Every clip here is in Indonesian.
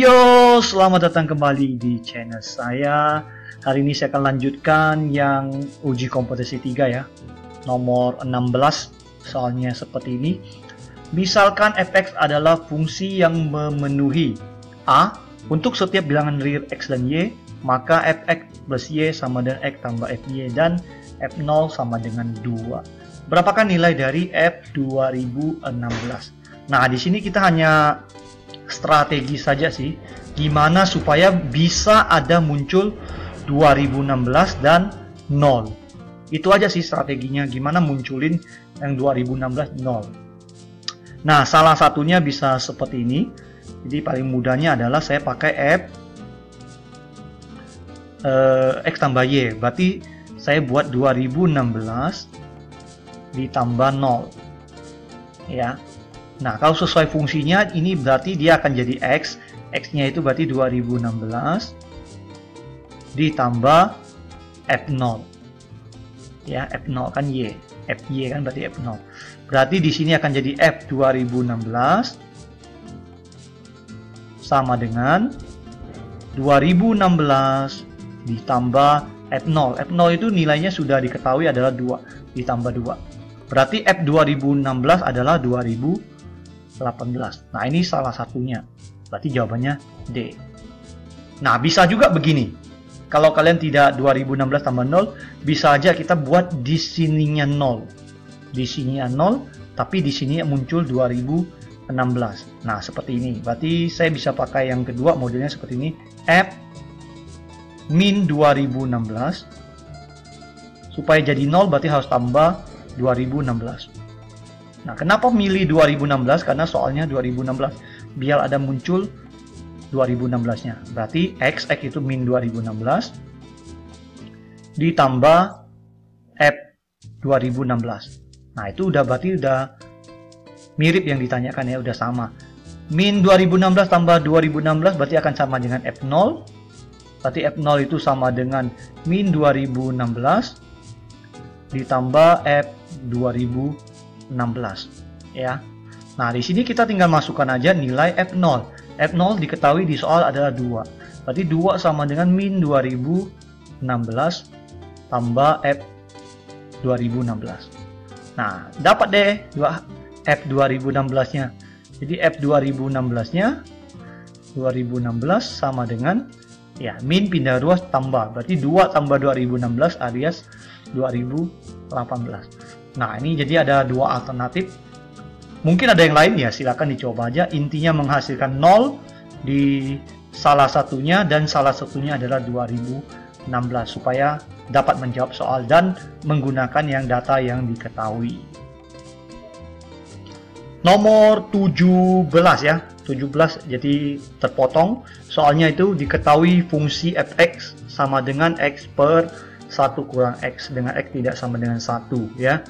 Heyo, selamat datang kembali di channel saya. Hari ini saya akan lanjutkan yang uji kompetensi 3 ya. Nomor 16, soalnya seperti ini. Misalkan fx adalah fungsi yang memenuhi A untuk setiap bilangan real x dan y, maka fx plus y sama dengan x tambah fy dan f0 sama dengan 2. Berapakah nilai dari f 2016? Nah, di sini kita hanya strategi saja sih. Gimana supaya bisa ada muncul 2016 dan 0 itu aja sih strateginya gimana munculin yang 2016 0 nah salah satunya bisa seperti ini. Jadi paling mudahnya adalah saya pakai F eh, X tambah Y. Berarti saya buat 2016 ditambah 0 ya Nah, kalau sesuai fungsinya ini berarti dia akan jadi X. X-nya itu berarti 2016 ditambah F0. Ya, F0 kan Y. FY kan berarti F0. Berarti di sini akan jadi F 2016 sama dengan 2016 ditambah F0. F0 itu nilainya sudah diketahui adalah 2 ditambah 2. Berarti F 2016 adalah 2000 18. Nah, ini salah satunya. Berarti jawabannya D. Nah, bisa juga begini. Kalau kalian tidak 2016 tambah 0, bisa aja kita buat di sininya 0. Di sininya 0, tapi di sini muncul 2016. Nah, seperti ini. Berarti saya bisa pakai yang kedua modelnya seperti ini. F min 2016 supaya jadi 0 berarti harus tambah 2016. Nah, kenapa milih 2016? Karena soalnya 2016 biar ada muncul 2016-nya. Berarti x x itu min 2016 ditambah f 2016. Nah, itu udah berarti udah mirip yang ditanyakan ya, udah sama. Min 2016 tambah 2016 berarti akan sama dengan F0. Berarti F0 itu sama dengan min 2016 ditambah F 2016. 16 ya. Nah, di sini kita tinggal masukkan aja nilai F0. F0 diketahui di soal adalah 2. Berarti 2 sama dengan min 2016 tambah F 2016. Nah, dapat deh 2 F 2016-nya. Jadi F 2016-nya 2016 sama dengan ya min pindah 2 tambah. Berarti 2 tambah 2016 alias 2018. Nah, ini jadi ada dua alternatif. Mungkin ada yang lain ya, silakan dicoba aja. Intinya menghasilkan 0 di salah satunya dan salah satunya adalah 2016 supaya dapat menjawab soal dan menggunakan yang data yang diketahui. Nomor 17 ya. 17 jadi terpotong soalnya itu diketahui fungsi fx sama dengan x per 1 kurang X dengan X tidak sama dengan 1 ya.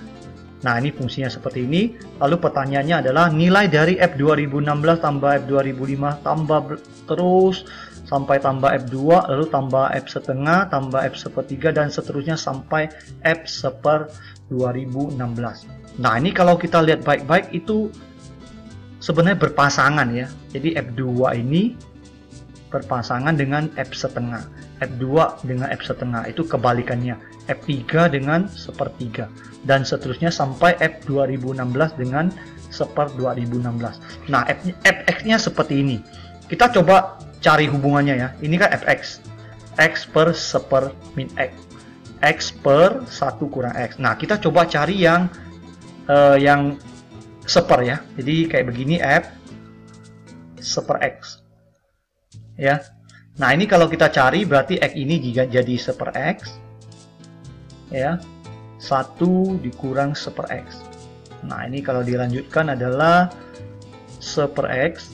Nah ini fungsinya seperti ini. Lalu pertanyaannya adalah nilai dari F 2016 tambah F 2005 tambah terus sampai tambah F2 lalu tambah F setengah tambah F sepertiga dan seterusnya sampai F seper 2016. Nah ini kalau kita lihat baik-baik itu sebenarnya berpasangan ya. Jadi F2 ini berpasangan dengan F setengah. F2 dengan F setengah itu kebalikannya. F3 dengan sepertiga dan seterusnya sampai F 2016 dengan seper 2016 nah F, fx nya seperti ini. Kita coba cari hubungannya ya. Ini kan fx x. Per seper min x. X per 1 kurang x. Nah kita coba cari yang uh, yang seper ya. Jadi kayak begini f seper x ya Nah, ini kalau kita cari berarti X ini jika jadi seper X. Ya. 1 dikurang seper X. Nah, ini kalau dilanjutkan adalah seper X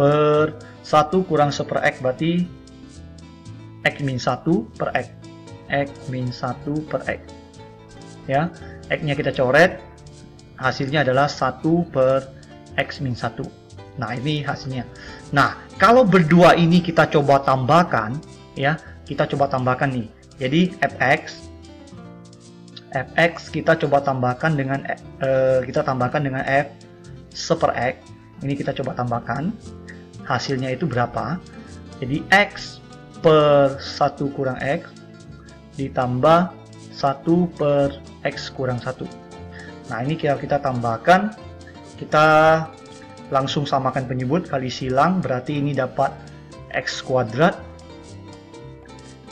per 1 kurang seper X berarti X min 1 per X. X min 1 per X. Ya, X-nya kita coret, hasilnya adalah 1 per X min 1. Nah, ini hasilnya. Nah, kalau berdua ini kita coba tambahkan, ya, kita coba tambahkan nih. Jadi fx fx kita coba tambahkan dengan uh, kita tambahkan dengan f seper x. Ini kita coba tambahkan. hasilnya itu berapa jadi X per 1 kurang X ditambah 1 per X kurang 1 nah ini kalau kita tambahkan kita langsung samakan penyebut kali silang berarti ini dapat X kuadrat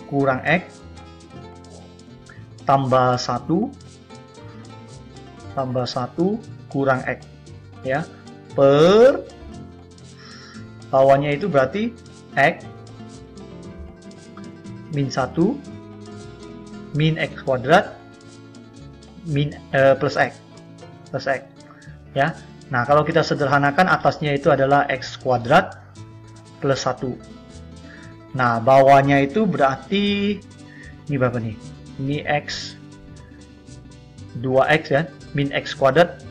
kurang X tambah 1 tambah 1 kurang X ya. Per bawahnya itu berarti X min 1 min X kuadrat min eh, plus X plus X ya nah kalau kita sederhanakan atasnya itu adalah X kuadrat plus 1 nah bawahnya itu berarti ini berapa nih? Ini X 2X ya min X kuadrat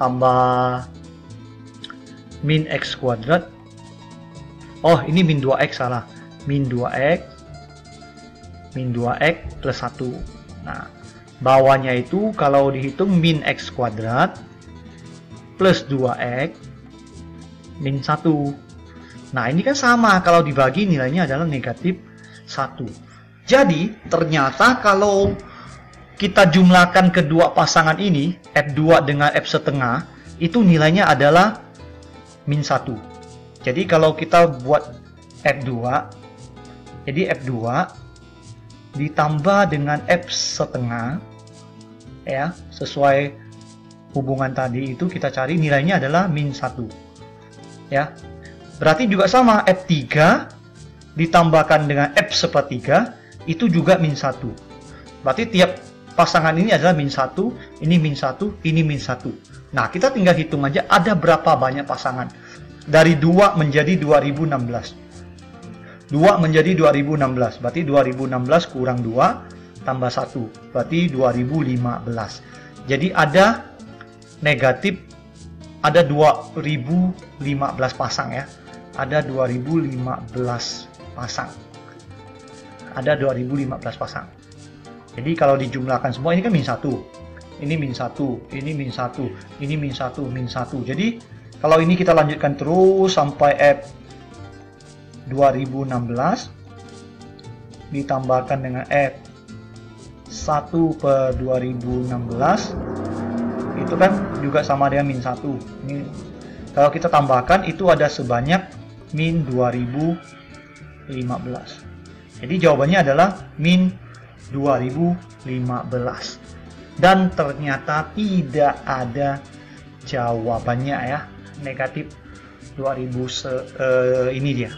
tambah min x kuadrat. Oh ini min 2x salah. Min 2x min 2x plus 1 nah bawahnya itu kalau dihitung min x kuadrat plus 2x min 1 nah ini kan sama. Kalau dibagi nilainya adalah negatif 1 jadi ternyata kalau kita jumlahkan kedua pasangan ini, F2 dengan F setengah, itu nilainya adalah min 1. Jadi kalau kita buat F2, jadi F2 ditambah dengan F setengah, ya, sesuai hubungan tadi itu kita cari nilainya adalah min 1. Ya. Berarti juga sama F3 ditambahkan dengan F sepertiga itu juga min 1. Berarti tiap pasangan ini adalah min 1, ini min 1, ini min 1. Nah, kita tinggal hitung aja ada berapa banyak pasangan. Dari 2 menjadi 2016. 2 menjadi 2016, berarti 2016 kurang 2 tambah 1, berarti 2015. Jadi ada negatif ada 2015 pasang ya. Ada 2015 pasang. Ada 2015 pasang. Jadi kalau dijumlahkan semua ini kan min 1. Ini min 1, ini min 1, ini min 1, min 1. Jadi kalau ini kita lanjutkan terus sampai F 2016 ditambahkan dengan F 1 per 2016 itu kan juga sama dengan min 1 ini kalau kita tambahkan itu ada sebanyak min 2015 jadi jawabannya adalah min 2015 dan ternyata tidak ada jawabannya ya negatif 2000 se, uh, ini dia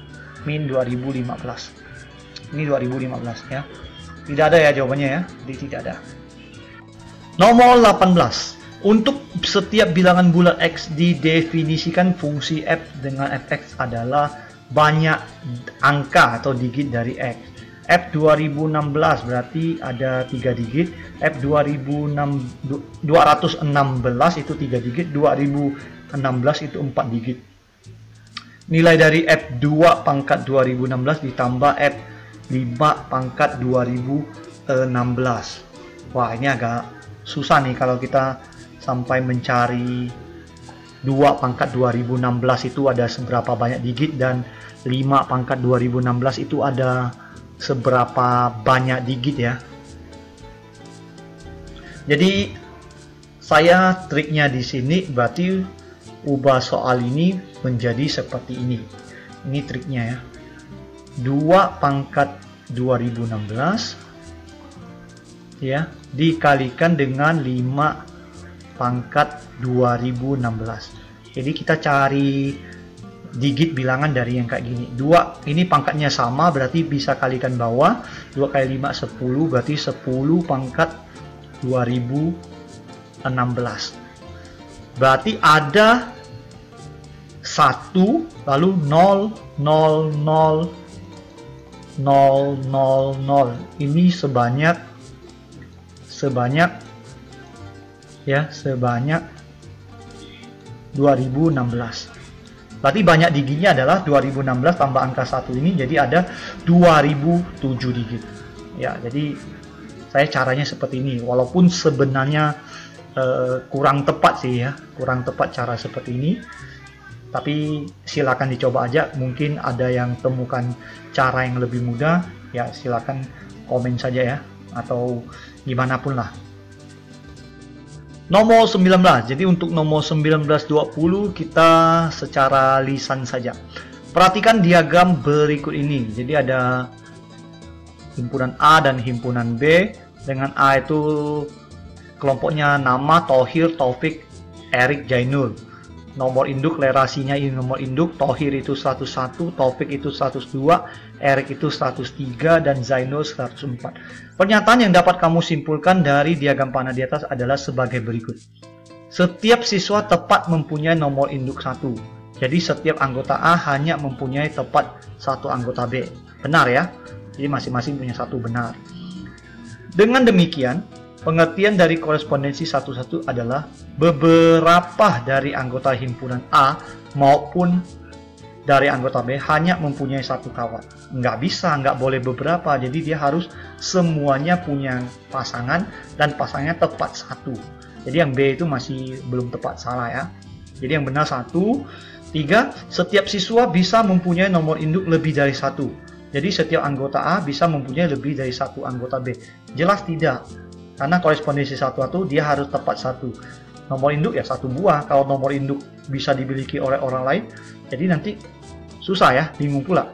min 2015 ini 2015 ya tidak ada ya jawabannya ya. Jadi tidak ada. Nomor 18 untuk setiap bilangan bulat X didefinisikan fungsi F dengan fx adalah banyak angka atau digit dari X. F 2016 berarti ada 3 digit. F 2006 216 itu 3 digit. 2016 itu 4 digit. Nilai dari F2 pangkat 2016 ditambah F5 pangkat 2016 wah ini agak susah nih kalau kita sampai mencari 2 pangkat 2016 itu ada seberapa banyak digit dan 5 pangkat 2016 itu ada seberapa banyak digit ya. Jadi saya triknya di sini berarti ubah soal ini menjadi seperti ini. Ini triknya ya. 2 pangkat 2016 ya dikalikan dengan 5 pangkat 2016 jadi kita cari digit bilangan dari yang kayak gini. Dua ini pangkatnya sama berarti bisa kalikan bawah. 2 kali 5 10 berarti 10 pangkat 2016. Berarti ada 1 lalu 0 0 0 0 0 0 ini sebanyak sebanyak ya sebanyak 2016 Berarti banyak digitnya adalah 2016 tambah angka 1 ini jadi ada 2007 digit. Ya, jadi saya caranya seperti ini. Walaupun sebenarnya uh, kurang tepat sih ya, kurang tepat cara seperti ini. Tapi silakan dicoba aja. Mungkin ada yang temukan cara yang lebih mudah. Ya silakan komen saja ya. Atau gimana pun lah. Nomor 19 jadi untuk nomor 1920 kita secara lisan saja. Perhatikan diagram berikut ini. Jadi ada himpunan A dan himpunan B. Dengan A itu kelompoknya nama Tohir Taufik Erik Jainul nomor induk lerasinya ini nomor induk Tohir itu 101 Taufik itu 102 Erik itu 103 dan Zainul 104 pernyataan yang dapat kamu simpulkan dari diagram panah di atas adalah sebagai berikut. Setiap siswa tepat mempunyai nomor induk satu. Jadi setiap anggota A hanya mempunyai tepat satu anggota B. Benar ya? Jadi masing-masing punya satu benar. Dengan demikian Pengertian dari korespondensi satu-satu adalah beberapa dari anggota himpunan A maupun dari anggota B hanya mempunyai satu kawan. Nggak bisa, nggak boleh beberapa. Jadi dia harus semuanya punya pasangan dan pasangnya tepat satu. Jadi yang B itu masih belum tepat salah ya. Jadi yang benar satu. Tiga, setiap siswa bisa mempunyai nomor induk lebih dari satu. Jadi setiap anggota A bisa mempunyai lebih dari satu anggota B. Jelas tidak? Karena korespondensi satu satu dia harus tepat satu nomor induk ya satu buah kalau nomor induk bisa dimiliki oleh orang lain jadi nanti susah ya bingung pula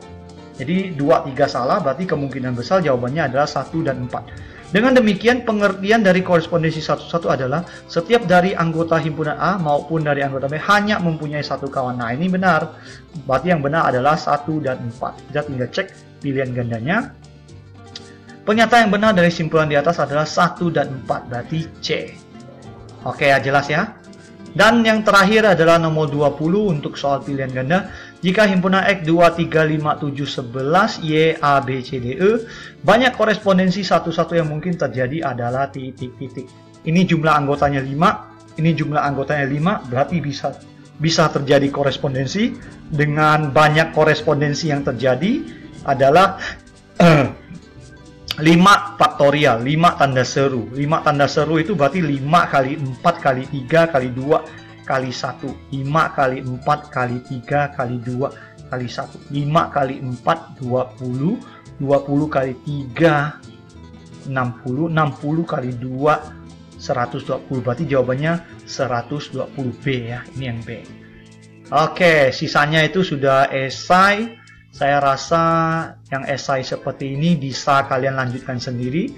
jadi dua tiga salah berarti kemungkinan besar jawabannya adalah satu dan empat dengan demikian pengertian dari korespondensi satu-satu adalah setiap dari anggota himpunan A maupun dari anggota B hanya mempunyai satu kawan. Nah ini benar. Berarti yang benar adalah satu dan empat. Kita tinggal cek pilihan gandanya. Pernyataan yang benar dari simpulan di atas adalah 1 dan 4, berarti C. Oke ya, jelas ya. Dan yang terakhir adalah nomor 20 untuk soal pilihan ganda. Jika himpunan X 2, 3, 5, 7, 11, Y, A, B, C, D, E, banyak korespondensi satu-satu yang mungkin terjadi adalah titik-titik. Ini jumlah anggotanya 5, ini jumlah anggotanya 5, berarti bisa bisa terjadi korespondensi. Dengan banyak korespondensi yang terjadi adalah 5 faktorial, 5 tanda seru. 5 tanda seru itu berarti 5 kali 4 kali 3 kali 2 kali 1. 5 kali 4 kali 3 kali 2 kali 1. 5 kali 4 20. 20 kali 3 60. 60 kali 2 120. Berarti jawabannya 120B ya. Ini yang B. Oke, sisanya itu sudah esai saya rasa yang esai seperti ini bisa kalian lanjutkan sendiri